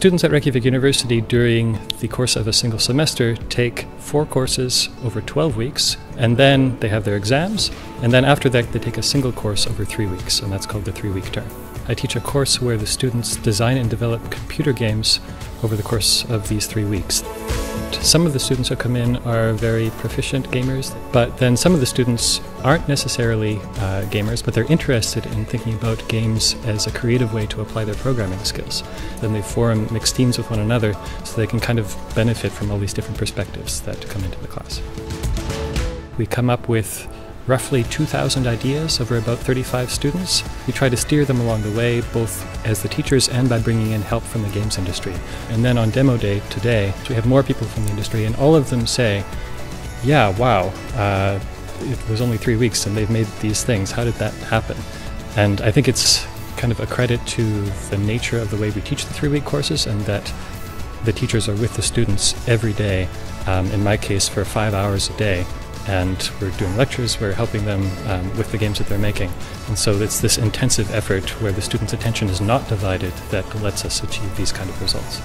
Students at Reykjavik University during the course of a single semester take four courses over 12 weeks, and then they have their exams, and then after that they take a single course over three weeks, and that's called the three week term. I teach a course where the students design and develop computer games over the course of these three weeks. Some of the students who come in are very proficient gamers, but then some of the students aren't necessarily uh, gamers, but they're interested in thinking about games as a creative way to apply their programming skills. Then they form mixed teams with one another so they can kind of benefit from all these different perspectives that come into the class. We come up with roughly 2,000 ideas over about 35 students. We try to steer them along the way, both as the teachers and by bringing in help from the games industry. And then on demo day today, we have more people from the industry, and all of them say, Yeah, wow, uh, it was only three weeks and they've made these things. How did that happen? And I think it's kind of a credit to the nature of the way we teach the three week courses and that the teachers are with the students every day, um, in my case, for five hours a day and we're doing lectures, we're helping them um, with the games that they're making. And so it's this intensive effort where the student's attention is not divided that lets us achieve these kind of results.